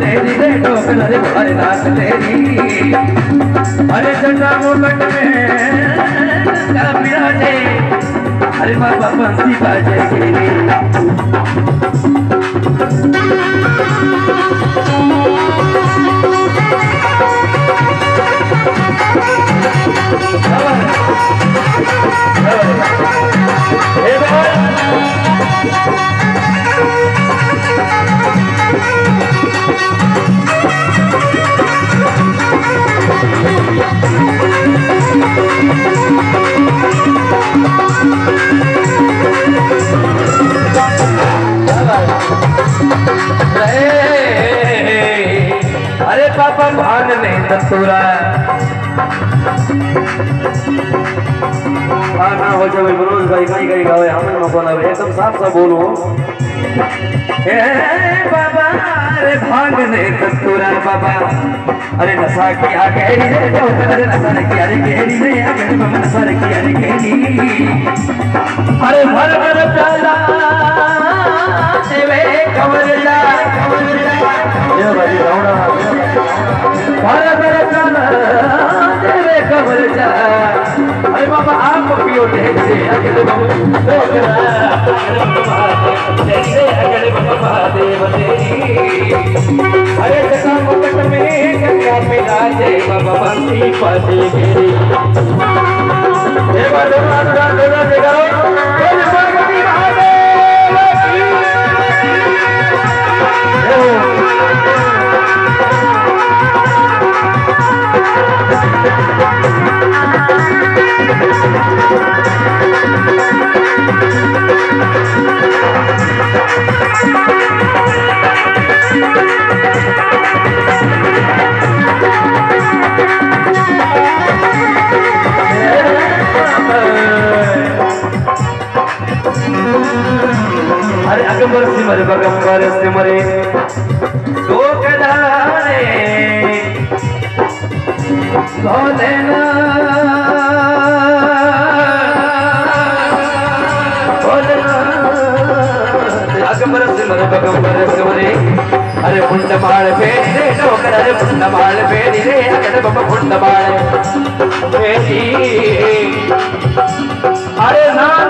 लेरी रे डोकरा रे भोले नाथ लेरी अरे जटा मुकट में का बिराजे अरे बाबा बंसी बाजे गेली अरे पापा भान नहीं, दस्तूरा हाँ। ना हो जाए मनोज भाई, कहीं कहीं गावे हमें में बोला एकदम साफ़ साफ़ बोलो बाबा अरे भाँग ने दस्तूरा बाबा अरे नशा किया, गहरी रे डोकर अरे नशा ने किया गहरी रे अगर बाबा नशा ने किया गहरी। अरे भर भर प्याला अरे बाबा आप पियो जैसे अगले जैसे अगले महादेव अरे जसा मुकट में गंगा में राजे बाबा बंसी पासे गिरी हे बाबा राजा राजा राजा अरे अकबर सिमर, बगंबर सिमरे। दो कदारे भोलेना अकबर अरे पुंडमाळ पेरी रे, डोकर, अरे पुंडमाळ पेरी रे अगड बाबा पुंडमाळ पेरी अरे नानिए